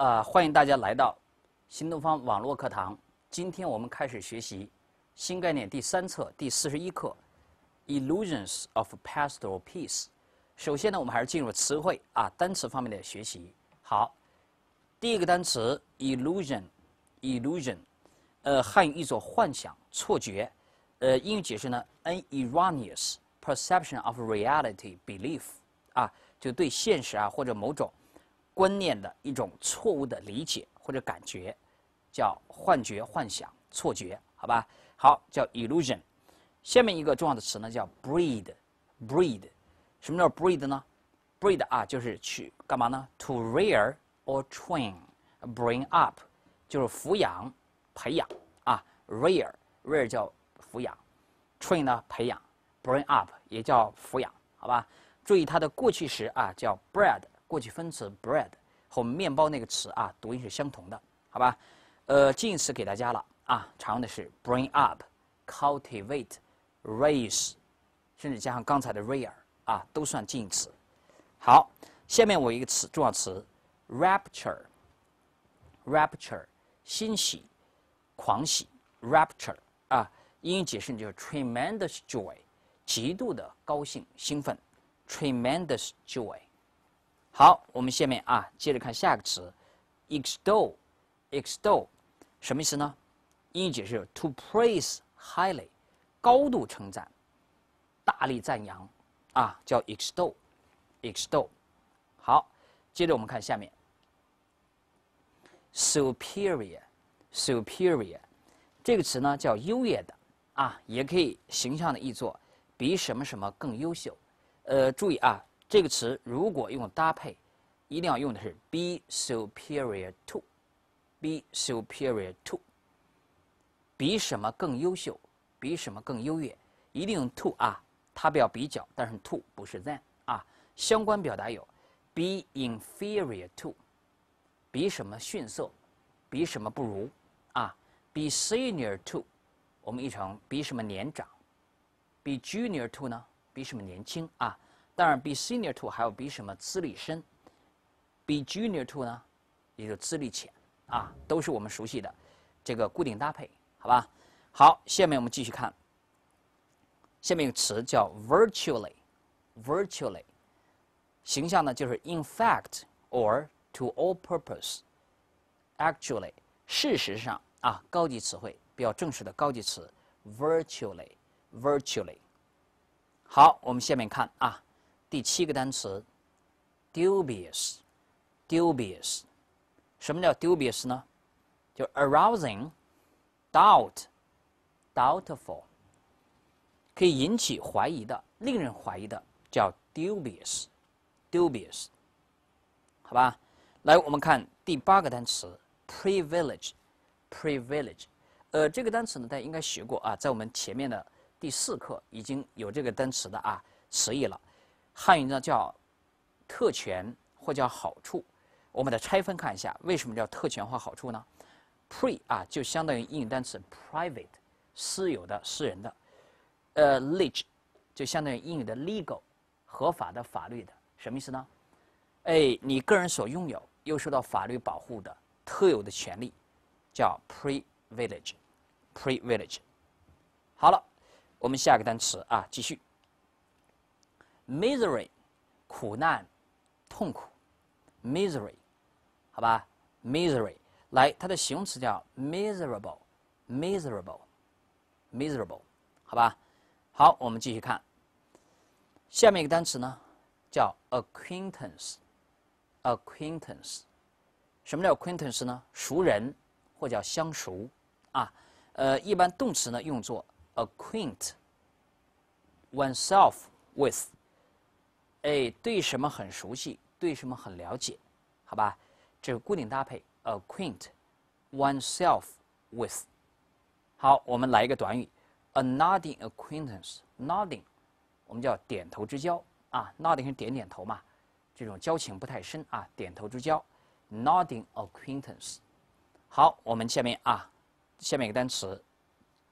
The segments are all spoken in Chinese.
呃，欢迎大家来到新东方网络课堂。今天我们开始学习新概念第三册第四十一课，Illusions of Pastoral Peace。首先呢，我们还是进入词汇啊单词方面的学习。好，第一个单词 illusion，illusion，呃，汉语译作幻想、错觉。呃，英语解释呢，an erroneous perception of reality belief，啊，就对现实啊或者某种观念的一种错误的理解或者感觉，叫幻觉、幻想、错觉，好吧？好，叫 illusion。下面一个重要的词呢叫 breed，breed。什么叫 breed 呢？breed 啊，就是去干嘛呢？To rear or train，bring up，就是抚养、培养啊。rear，rear 叫抚养，train 呢培养，bring up 也叫抚养，好吧？注意它的过去时啊叫 bread。过去分词 bread 和面包那个词啊，读音是相同的，好吧？呃，近义词给大家了啊，常用的是 bring up、cultivate、raise，甚至加上刚才的 rare 啊，都算近义词。好，下面我一个词重要词 rapture，rapture 欣喜、狂喜 rapture 啊，英语解释就是 tremendous joy，极度的高兴、兴奋 tremendous joy。好，我们下面啊，接着看下个词，extol，extol，什么意思呢？英语解释：to praise highly，高度称赞，大力赞扬，啊，叫 extol，extol。好，接着我们看下面，superior，superior，这个词呢叫优越的，啊，也可以形象的译作比什么什么更优秀。呃，注意啊。这个词如果用搭配，一定要用的是 be superior to，be superior to，比什么更优秀，比什么更优越，一定用 to 啊，它不要比较，但是 to 不是 than 啊。相关表达有 be inferior to，比什么逊色，比什么不如啊。be senior to，我们译成比什么年长；be junior to 呢，比什么年轻啊。当然，be senior to 还有比什么资历深，be junior to 呢，也就资历浅啊，都是我们熟悉的这个固定搭配，好吧？好，下面我们继续看，下面一个词叫 virtually，virtually，形象呢就是 in fact or to all purpose，actually，事实上啊，高级词汇比较正式的高级词 virtually，virtually。好，我们下面看啊。第七个单词，dubious，dubious，什么叫 dubious 呢？就 arousing doubt，doubtful，可以引起怀疑的、令人怀疑的，叫 dubious，dubious，好吧？来，我们看第八个单词，privilege，privilege，呃，这个单词呢，大家应该学过啊，在我们前面的第四课已经有这个单词的啊词义了。汉语呢叫特权或叫好处，我们把它拆分看一下，为什么叫特权或好处呢？Pre 啊就相当于英语单词 private，私有的、私人的，呃，leg 就相当于英语的 legal，合法的、法律的，什么意思呢？哎，你个人所拥有又受到法律保护的特有的权利，叫 privilege，privilege。好了，我们下个单词啊，继续。Misery，苦难、痛苦，misery，好吧，misery，来，它的形容词叫 miserable，miserable，miserable，好吧，好，我们继续看，下面一个单词呢，叫 acquaintance，acquaintance，什么叫 acquaintance 呢？熟人或叫相熟啊，呃，一般动词呢用作 acquaint oneself with。哎，对什么很熟悉，对什么很了解，好吧？这个固定搭配，acquaint oneself with。好，我们来一个短语，a nodding acquaintance。nodding，我们叫点头之交啊，nodding 是点点头嘛，这种交情不太深啊，点头之交，nodding acquaintance。好，我们下面啊，下面一个单词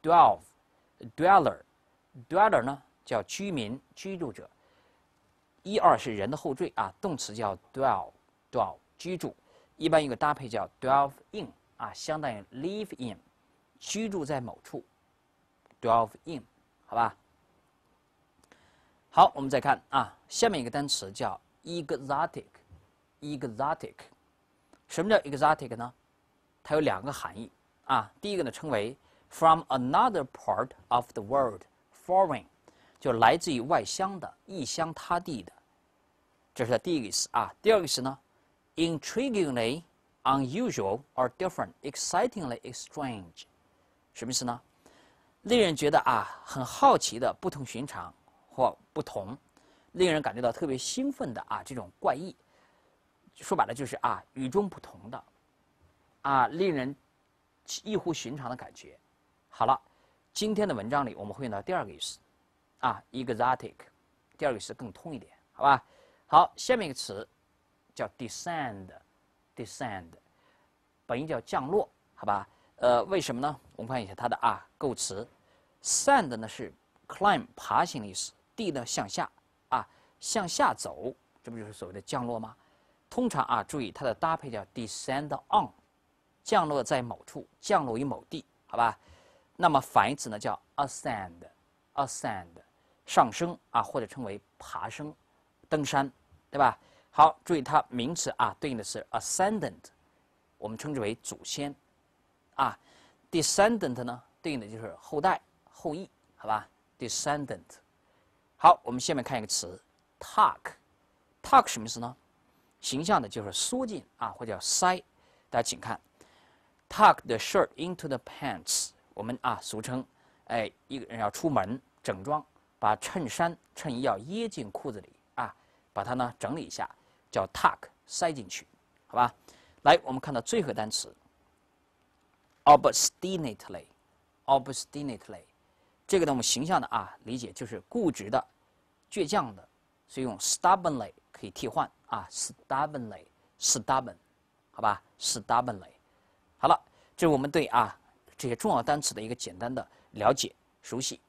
，dwell，dweller，dweller 呢叫居民、居住者。一二是人的后缀啊，动词叫 dwell，dwell 居住一般有个搭配叫 dwell in 啊，相当于 live in，居住在某处，dwell in，好吧？好，我们再看啊，下面一个单词叫 exotic，exotic，什么叫 exotic 呢？它有两个含义啊。第一个呢，称为 from another part of the world，foreign，就来自于外乡的、异乡他地的，这是它第一个意思啊。第二个意思呢，intriguingly unusual or different，excitingly strange，什么意思呢？令人觉得啊，很好奇的、不同寻常或不同，令人感觉到特别兴奋的啊，这种怪异，说白了就是啊，与众不同的。啊，令人异乎寻常的感觉。好了，今天的文章里我们会用到第二个意思，啊，exotic，第二个意思更通一点，好吧？好，下面一个词叫 descend，descend，本意叫降落，好吧？呃，为什么呢？我们看一下它的啊构词，send 呢是 climb 爬行的意思，d 呢向下啊向下走，这不就是所谓的降落吗？通常啊，注意它的搭配叫 descend on。降落在某处，降落于某地，好吧？那么反义词呢叫 ascend，ascend，上升啊，或者称为爬升、登山，对吧？好，注意它名词啊，对应的是 ascendant，我们称之为祖先啊。descendant 呢，对应的就是后代、后裔，好吧？descendant。好，我们下面看一个词，tuck，tuck 什么意思呢？形象的就是缩进啊，或者叫塞。大家请看。Tuck the shirt into the pants，我们啊俗称，哎，一个人要出门整装，把衬衫、衬衣要掖进裤子里，把它呢整理一下，叫 tuck，塞进去，好吧？来，我们看到最后一个单词，obstinately，obstinately，这个呢我们形象的啊理解就是固执的、倔强的，所以用 stubbornly 可以替换啊，stubbornly，stubborn，好吧？stubbornly。好了，这是我们对啊这些重要单词的一个简单的了解、熟悉。